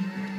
Mm-hmm.